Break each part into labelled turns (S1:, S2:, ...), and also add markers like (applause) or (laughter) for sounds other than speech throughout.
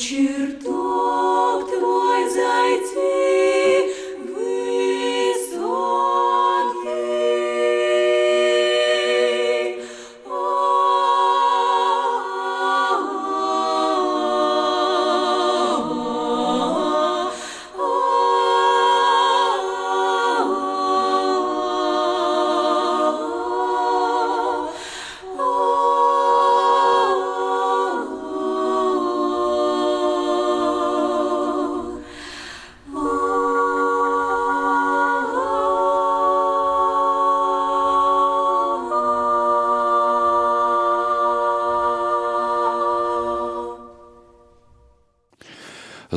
S1: You.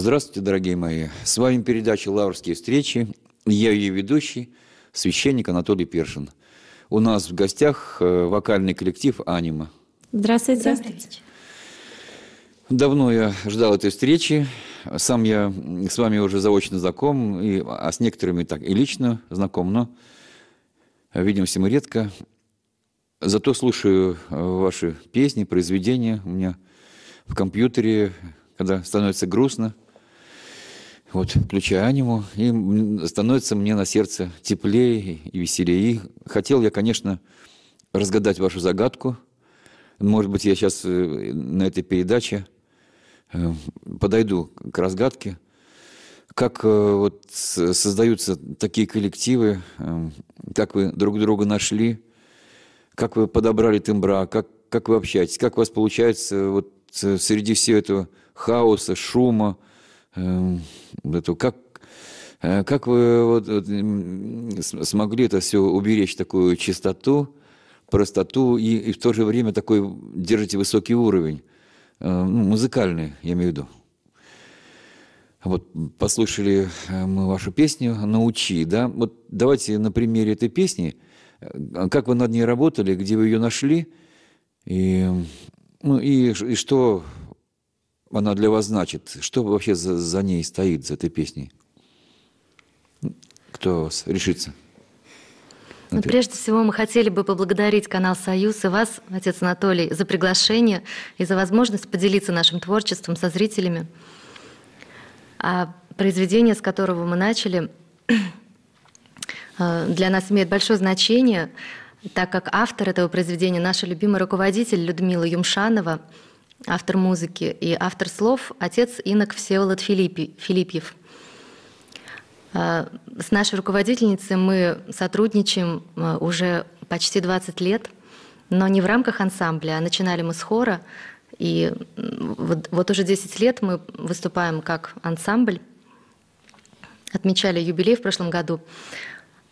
S2: Здравствуйте, дорогие мои. С вами передача «Лаврские встречи». Я ее ведущий, священник Анатолий Першин. У нас в гостях э, вокальный коллектив «Анима».
S3: Здравствуйте.
S2: Давно я ждал этой встречи. Сам я с вами уже заочно знаком, и, а с некоторыми так и лично знаком, но видимся мы редко. Зато слушаю э, ваши песни, произведения у меня в компьютере, когда становится грустно. Вот, включаю аниму, и становится мне на сердце теплее и веселее. И хотел я, конечно, разгадать вашу загадку. Может быть, я сейчас на этой передаче э, подойду к разгадке. Как э, вот создаются такие коллективы, э, как вы друг друга нашли, как вы подобрали тембра, как, как вы общаетесь, как у вас получается вот э, среди всего этого хаоса, шума, э, вот этого, как, э, как вы вот, вот, смогли это все уберечь, такую чистоту, простоту, и, и в то же время такой держите высокий уровень, э, ну, музыкальный, я имею в виду. Вот послушали э, мы вашу песню «Научи», да? Вот давайте на примере этой песни, как вы над ней работали, где вы ее нашли, и, ну, и, и что она для вас значит, что вообще за, за ней стоит, за этой песней? Кто решится?
S3: Ну, прежде всего, мы хотели бы поблагодарить канал «Союз» и вас, отец Анатолий, за приглашение и за возможность поделиться нашим творчеством со зрителями. А произведение, с которого мы начали, э, для нас имеет большое значение, так как автор этого произведения – наша любимый руководитель Людмила Юмшанова, автор музыки и автор слов – отец Инок Всеволод Филиппи- Филиппьев – а, С нашей руководительницей мы сотрудничаем а, уже почти 20 лет, но не в рамках ансамбля, а начинали мы с хора. И вот, вот уже 10 лет мы выступаем как ансамбль. Отмечали юбилей в прошлом году.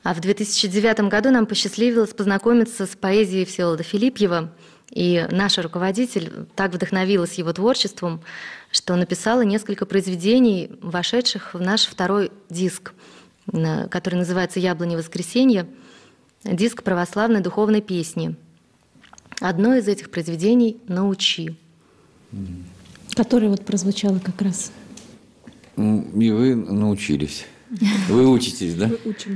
S3: А в 2009 году нам посчастливилось познакомиться с поэзией Всеволода Филиппьева. И наша руководитель так вдохновилась его творчеством, что написала несколько произведений, вошедших в наш второй диск, который называется «Яблони воскресенья», диск православной духовной песни. Одно из этих произведений «Научи».
S4: Которая вот прозвучала как раз.
S2: И вы научились. Вы учитесь, да?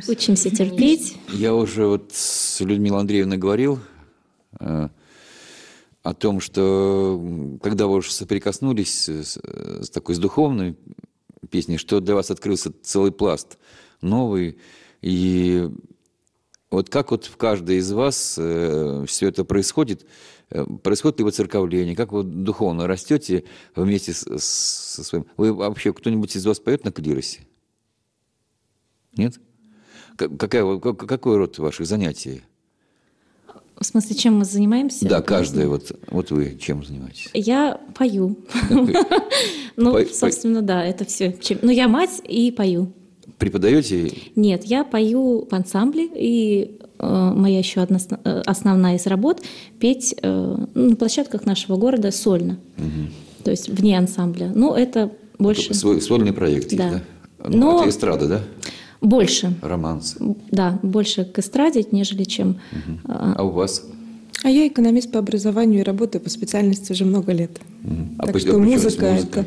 S4: Учимся терпеть.
S2: Я уже вот с Людмилой Андреевной говорил э, о том, что когда вы уже соприкоснулись с, с такой с духовной песней, что для вас открылся целый пласт новый. И вот как вот в каждой из вас все это происходит? Э, Происходит ли воцерковление? Как вы духовно растете вместе с, со своим... Вы вообще, кто-нибудь из вас поет на клиросе? Нет? Как- Какая, какой род ваших занятий?
S4: В смысле, чем мы занимаемся?
S2: Да, каждая. Вот, вот вы чем занимаетесь?
S4: Я пою. (laughs) Ну, собственно, да, это все. Ну, я мать и пою.
S2: преподаете?
S4: Нет, я пою в ансамбле, и э, моя еще одна э, основная из работ петь э, ну, на площадках нашего города сольно, то есть вне ансамбля. Ну, это больше...
S2: Свой сольный проект,
S4: Да.
S2: Ну, Это эстрада, да?
S4: Больше,
S2: Романс.
S4: да, больше к эстраде, нежели чем... э,
S2: А у вас?
S5: А я экономист по образованию и работаю по специальности уже много лет.
S2: Мгм. А
S5: так
S2: по-
S5: что
S2: а почему
S5: музыка,
S2: с
S5: это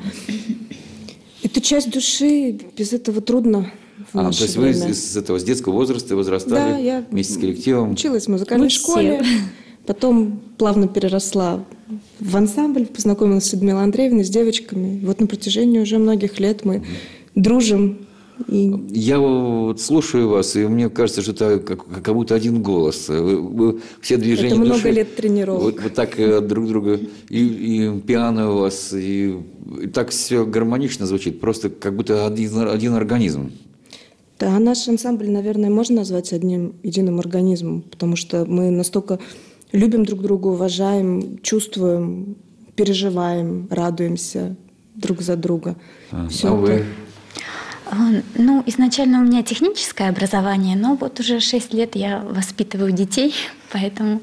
S5: это часть души, без этого трудно в
S2: А, то
S5: наше
S2: есть вы из,
S5: время.
S2: из этого с детского возраста возрастали
S5: Да, я
S2: вместе с коллективом?
S5: Училась в музыкальной
S4: Мы все.
S5: школе, потом плавно переросла в ансамбль, познакомилась с Людмилой Андреевной, с девочками. Вот на протяжении уже многих лет мы дружим. И
S2: Я вот слушаю вас, и мне кажется, что это как, как будто один голос. Вы, вы все движения
S5: Это много
S2: души,
S5: лет тренировок.
S2: Вот, вот так э, друг друга, и, и пиано у вас, и, и так все гармонично звучит, просто как будто один, один организм.
S5: Да, наш ансамбль, наверное, можно назвать одним единым организмом, потому что мы настолько любим друг друга, уважаем, чувствуем, переживаем, радуемся друг за друга.
S2: А,
S5: Всё
S2: а вы?
S5: это.
S6: А, Ну, изначально у меня техническое образование, но вот уже 6 лет я воспитываю детей, (laughs) поэтому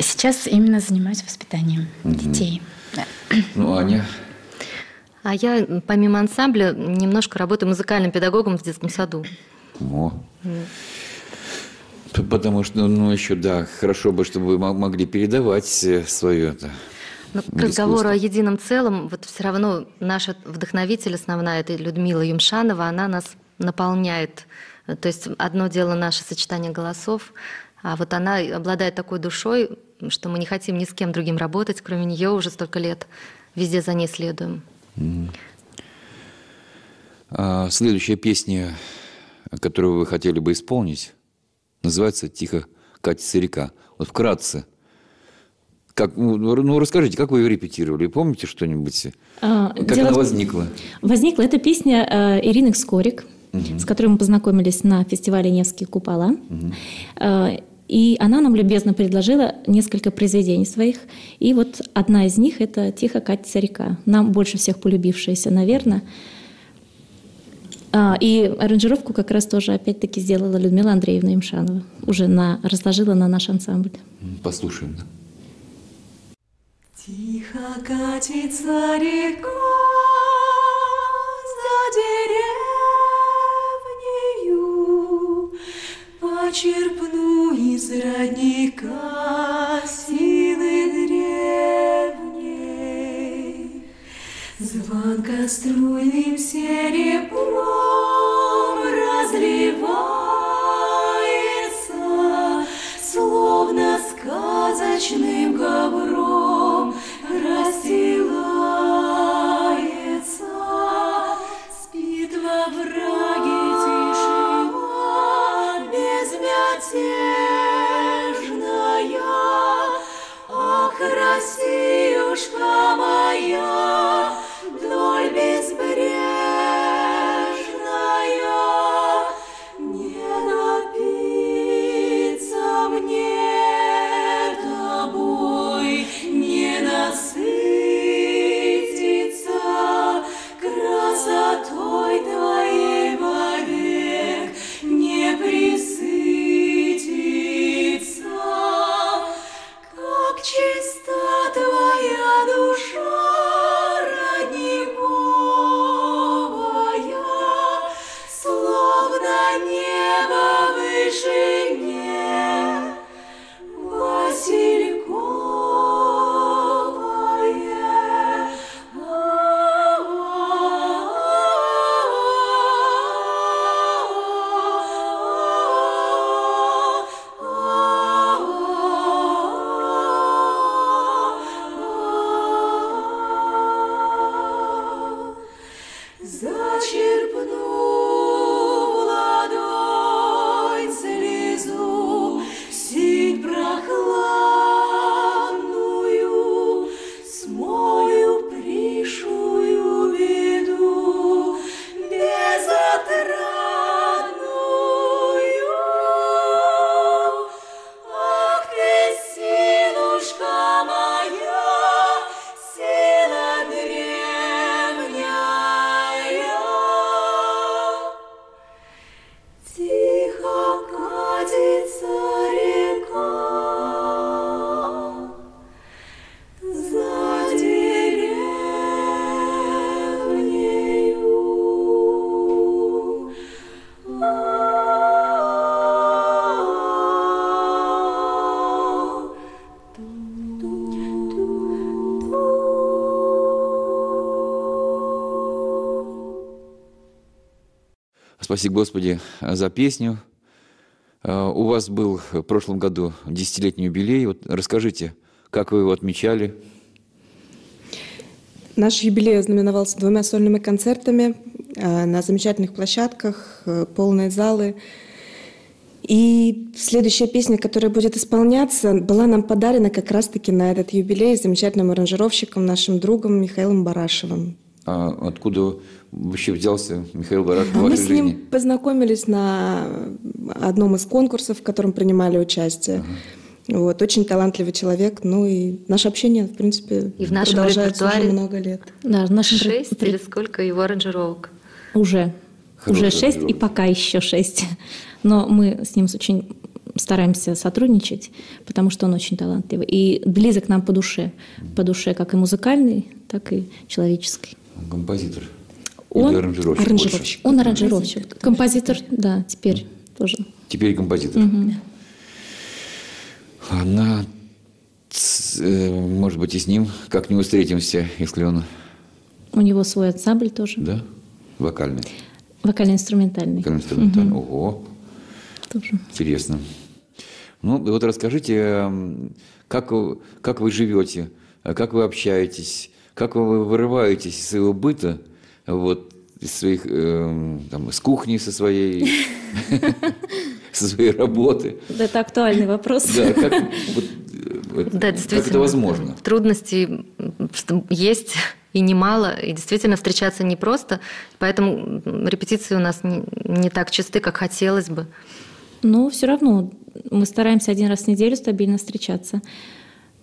S6: сейчас именно занимаюсь воспитанием детей.
S2: Ну, Аня,
S3: А я, помимо ансамбля, немножко работаю музыкальным педагогом в детском саду.
S2: О. Потому что, ну, еще, да, хорошо бы, чтобы вы мо- могли передавать свое это.
S3: Но к
S2: вид
S3: разговору о едином целом, вот все равно наша вдохновитель основная, это Людмила Юмшанова, она нас наполняет. То есть одно дело наше сочетание голосов, а вот она обладает такой душой, что мы не хотим ни с кем другим работать, кроме нее уже столько лет. Везде за ней следуем.
S2: А следующая песня, которую вы хотели бы исполнить, называется «Тихо катится река». Вот вкратце. Как, ну, ну, расскажите, как вы ее репетировали? Помните что-нибудь?
S4: А,
S2: Как
S4: дело
S2: она возникла?
S4: Возникла эта песня э, Ирины Скорик, с которой мы познакомились на фестивале «Невские купола». Э, И она нам любезно предложила несколько произведений своих. И вот одна из них – это «Тихо катится река». Нам больше всех полюбившаяся, наверное. А, И аранжировку как раз тоже опять-таки сделала Людмила Андреевна Имшанова. Уже на, разложила на наш ансамбль.
S2: Послушаем. да.
S1: Тихо катится река за деревнею, Почерпну из родника силы древней. Звонко струйным серебром разливается, Словно сказочным
S2: Спасибо, Господи, за песню. А, у вас был в прошлом году десятилетний юбилей. Вот расскажите, как вы его отмечали?
S5: Наш юбилей ознаменовался двумя сольными концертами э, на замечательных площадках, э, полные залы. И следующая песня, которая будет исполняться, была нам подарена как раз-таки на этот юбилей замечательным аранжировщиком, нашим другом Михаилом Барашевым.
S2: А откуда вообще взялся Михаил Барашев в
S5: Мы
S2: вашей
S5: с ним
S2: жизни?
S5: познакомились на одном из конкурсов, в котором принимали участие. Вот, очень талантливый человек, ну и наше общение, в принципе,
S3: И в нашем
S5: продолжается уже
S3: репертуаре
S5: много лет.
S4: Да, нашем
S3: Шесть или сколько его аранжировок?
S4: Уже.
S2: Хорошая
S4: уже шесть и пока еще шесть. Но мы с ним очень стараемся сотрудничать, потому что он очень талантливый и близок нам по душе. По душе как и музыкальный, так и человеческий.
S2: Он композитор.
S4: Он
S2: Или аранжировщик,
S5: аранжировщик.
S4: Он аранжировщик. Композитор, да, теперь тоже.
S2: Теперь композитор. Она, ц- э, может быть, и с ним как-нибудь встретимся, если он,
S4: У него свой ансамбль тоже.
S2: да, вокальный,
S4: Вокально-инструментальный.
S2: вокально-инструментальный. Ого,
S4: Тоже.
S2: интересно. Ну, вот расскажите, эм, как, вы- как вы живете, а как вы общаетесь, как вы вырываетесь из своего быта, вот, из своих, эм, там, с кухни со своей, со своей работы.
S4: Да, Это актуальный вопрос.
S2: Да, как, вот, э,
S3: Да,
S2: как это возможно?
S3: Трудностей есть и немало, и действительно встречаться непросто, поэтому репетиции у нас не, не так часты, как хотелось бы.
S4: Но все равно мы стараемся один раз в неделю стабильно встречаться,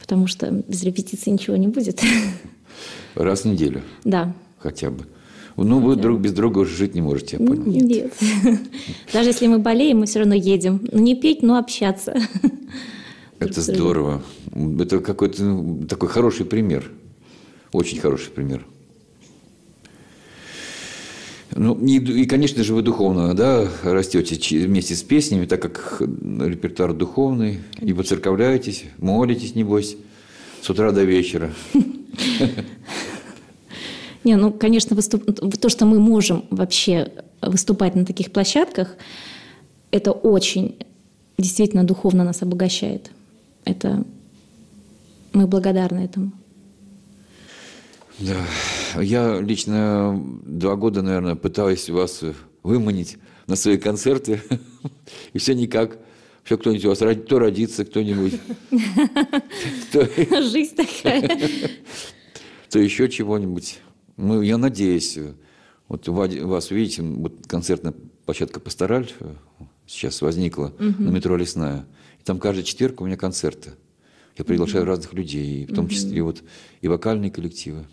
S4: потому что без репетиции ничего не будет. (laughs)
S2: Раз в неделю
S4: Да.
S2: хотя бы. Ну, вы друг без друга уже жить не можете, я понял.
S4: Нет. (laughs) Даже если мы болеем, мы все равно едем. Ну, не петь, но общаться. (laughs)
S2: Это здорово. Это какой-то ну, такой хороший пример. Очень хороший пример. Ну, и, и, конечно же, вы духовно да, растете вместе с песнями, так как репертуар духовный, и воцерковляетесь, молитесь, небось, с утра до вечера. (laughs)
S4: Не, ну, конечно, выступ- то, что мы можем вообще выступать на таких площадках, это очень действительно духовно нас обогащает. Это мы благодарны этому.
S2: Да, я лично два года, наверное, пытаюсь вас выманить на свои концерты, (laughs) и все никак. Все кто-нибудь у вас, кто родится, кто-нибудь, (laughs) кто,
S4: Жизнь такая. (laughs)
S2: кто еще чего-нибудь. Ну, я надеюсь, вот вас, видите, вот концертная площадка «Пастораль» сейчас возникла на метро «Лесная». И там каждый четверг у меня концерты. Я приглашаю разных людей, в том числе вот и вокальные коллективы.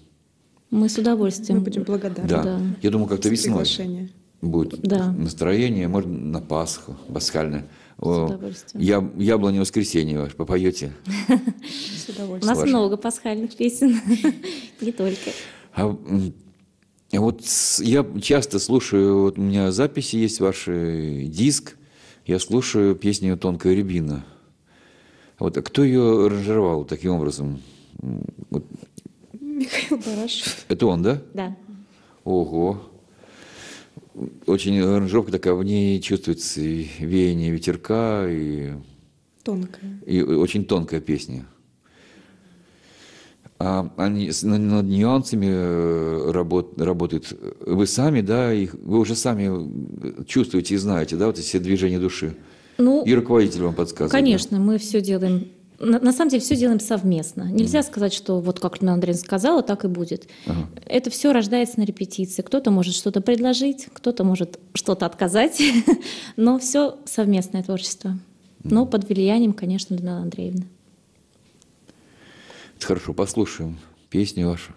S4: Мы с удовольствием.
S5: Мы будем благодарны
S2: Да.
S4: Да.
S2: Я думаю, как-то весной
S5: приглашение.
S2: будет
S4: Да.
S2: настроение, можно на Пасху, пасхальное. О,
S4: удовольствием.
S2: Я, яблоне воскресенье ваш попоете.
S5: С
S4: У
S5: удовольствием.
S4: нас
S2: Ваше.
S4: много пасхальных песен. (laughs) Не только.
S2: А, вот с- я часто слушаю, вот у меня записи есть, ваш э, диск, я слушаю песню «Тонкая рябина». Вот а кто ее аранжировал таким образом? Вот
S5: Михаил Барашев.
S2: это он, да?
S4: Да.
S2: Ого. Очень аранжировка такая, в ней чувствуется и веяние ветерка, и
S5: Тонкая.
S2: И очень тонкая песня. А они с- над, нюансами э, работ, работают вы сами, да, их, вы уже сами чувствуете и знаете, да, вот эти все движения души.
S4: Ну,
S2: И руководитель вам подсказывает. да?
S4: Конечно, мы все делаем. На, на самом деле все делаем совместно. Нельзя сказать, что вот как Людмила Андреевна сказала, так и будет.
S2: Ага.
S4: Это все рождается на репетиции. Кто-то может что-то предложить, кто-то может что-то отказать, (laughs) но все совместное творчество. Но под влиянием, конечно, Людмилы Андреевны.
S2: Это Хорошо, послушаем песню вашу.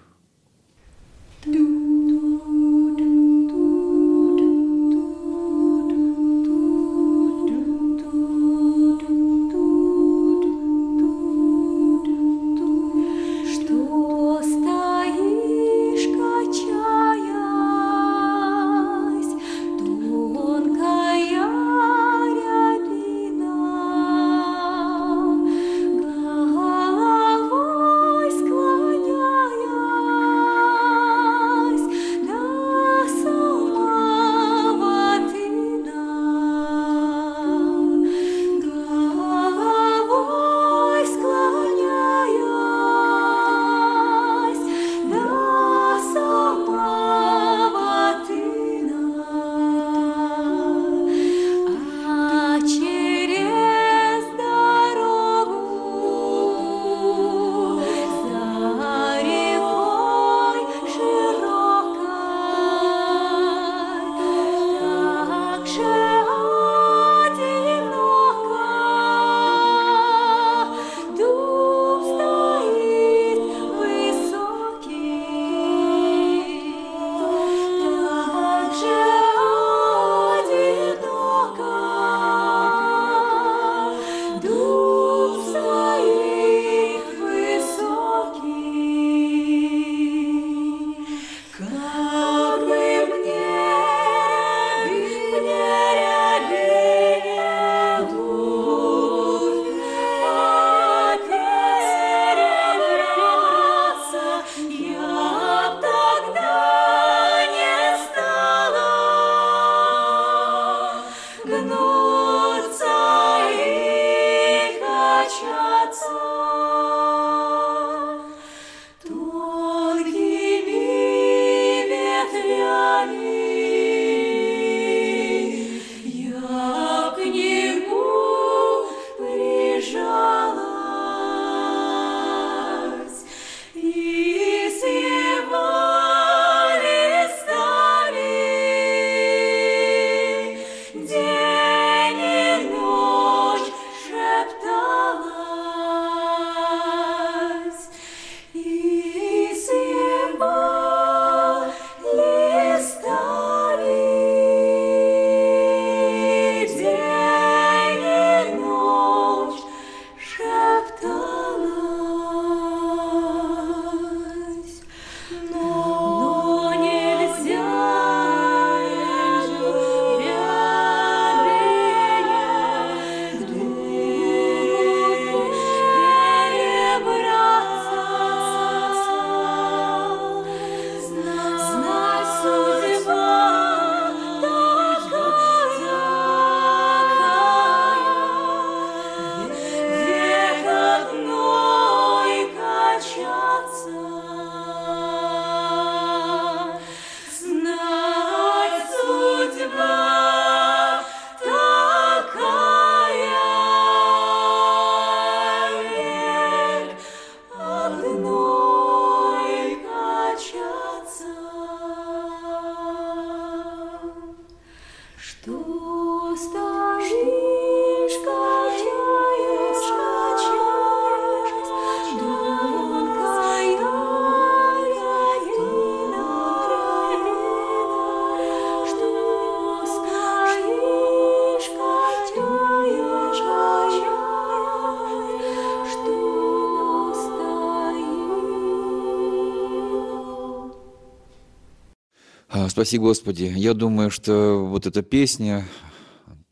S2: Спаси Господи. Я думаю, что вот эта песня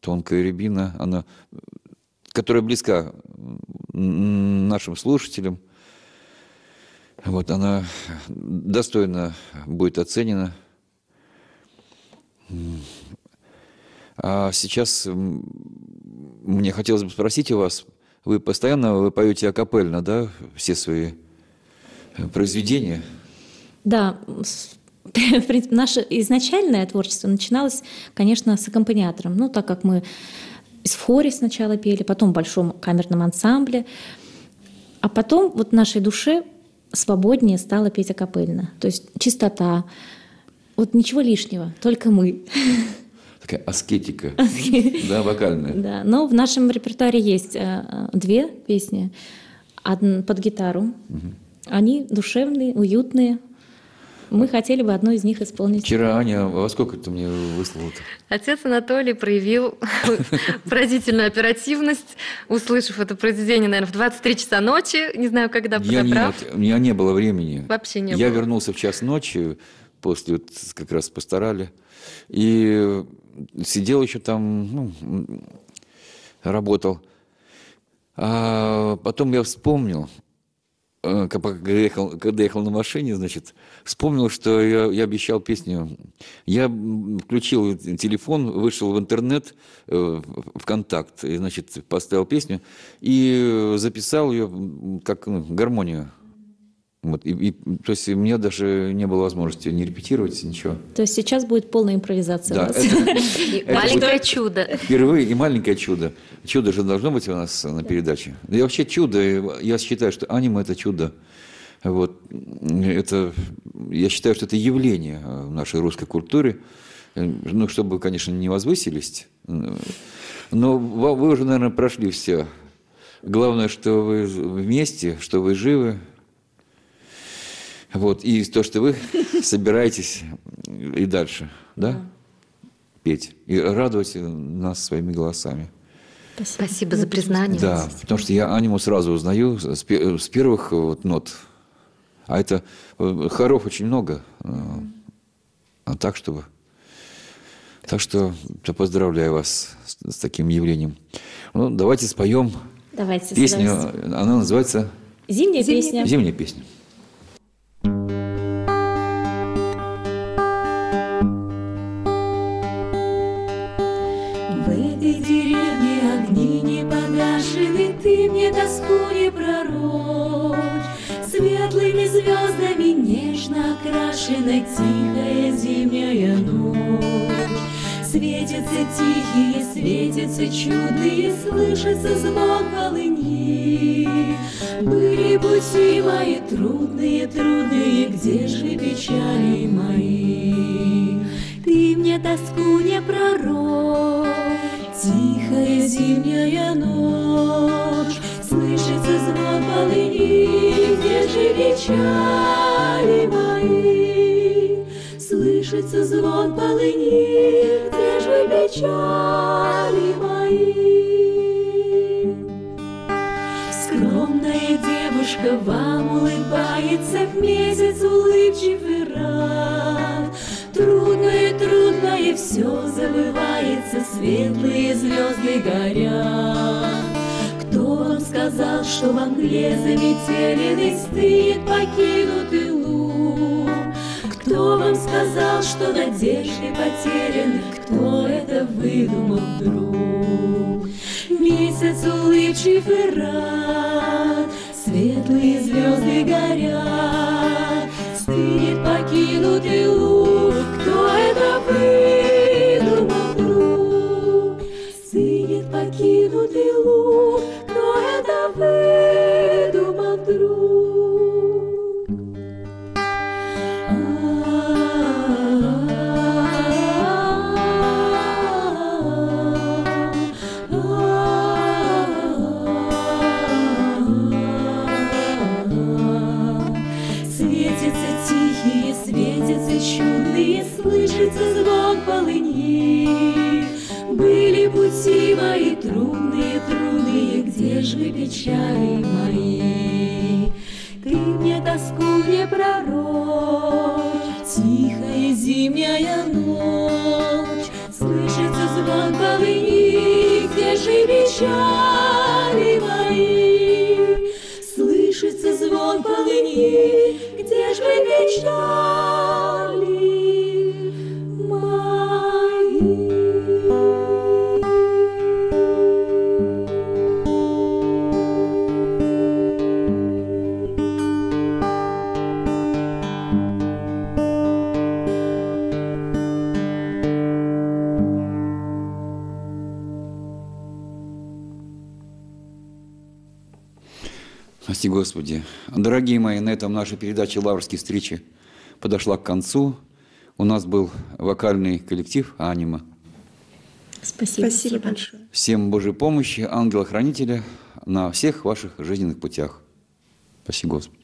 S2: «Тонкая рябина», она, которая близка нашим слушателям, вот она достойно будет оценена. А сейчас мне хотелось бы спросить у вас, вы постоянно вы поете акапельно, да, все свои э, произведения?
S4: Да, (laughs) в принципе, наше изначальное творчество начиналось, конечно, с аккомпаниатором. Ну, так как мы в хоре сначала пели, потом в большом камерном ансамбле, а потом вот нашей душе свободнее стало петь акапельно. То есть чистота, вот ничего лишнего, только мы. (laughs)
S2: Такая аскетика, да, вокальная.
S4: Да, но в нашем репертуаре есть э, две песни одн- под гитару. Они душевные, уютные. Мы хотели бы одну из них исполнить.
S2: Вчера Аня, во сколько ты мне выслала-то?
S3: Отец Анатолий проявил (laughs) поразительную оперативность, услышав это произведение, наверное, в 23 часа ночи. Не знаю, когда
S2: Я
S3: подобрав.
S2: нет, у меня не было времени.
S3: Вообще не
S2: Я
S3: было.
S2: вернулся в час ночи, после вот как раз постарали, и сидел еще там, ну, работал. А потом я вспомнил, когда ехал, когда ехал на машине, значит, вспомнил, что я, я обещал песню. Я включил телефон, вышел в интернет, э, в ВКонтакт, и, значит, поставил песню и э, записал ее как ну, гармонию. Вот, и, и, то есть у меня даже не было возможности не репетировать, ничего.
S4: То есть сейчас будет полная импровизация
S2: Да,
S4: у нас.
S2: это, (laughs)
S3: Маленькое (laughs) чудо.
S2: впервые и маленькое чудо. Чудо же должно быть у нас на передаче. Да и вообще чудо, я считаю, что аниме – это чудо. Вот. Это, я считаю, что это явление в нашей русской культуре. Ну, чтобы, конечно, не возвысились. Но вы уже, наверное, прошли все. Главное, что вы вместе, что вы живы. Вот. И то, что вы (laughs) собираетесь и дальше, да? Петь. И радовать нас своими голосами.
S3: Спасибо за признание.
S2: Да, потому что я аниму сразу узнаю с, с первых вот нот. А это э, хоров очень много. э, А так, чтобы... Так что я поздравляю вас с, с таким явлением. Ну, давайте споем
S4: Давайте.
S2: песню. Она называется
S4: Зимняя песня.
S2: «Зимняя песня».
S1: Нежно окрашена тихая зимняя ночь. Светятся тихие, светятся чудные, слышится звон полыни. Были пути мои трудные, трудные, где же печали мои? Ты мне тоску не пророчь, тихая зимняя ночь, Слышится звон полыни, где же печали Слышится звон полыни, где же печали мои? Скромная девушка вам улыбается в месяц улыбчивый рад. Трудное, трудное все забывается, светлые звезды горят. Кто вам сказал, что во мгле заметеленный стынет покинутый луг? Сказал, что надежды потеряны? Кто это выдумал вдруг? Месяц улыбчивый рад, Светлые звезды горят, Стынет покинутый луг. Кто это выдумал мои трудные, трудные, где же печали мои? Ты мне тоску не пророчь, тихая зимняя ночь, Слышится звон полыни, где же печали мои? Слышится звон полыни, где же печали
S2: Прости Господи. Дорогие мои, на этом наша передача «Лаврские встречи» подошла к концу. У нас был вокальный коллектив «Анима».
S4: Спасибо.
S5: Спасибо большое.
S2: Всем Божьей помощи, ангела-хранителя на всех ваших жизненных путях. Спасибо Господи.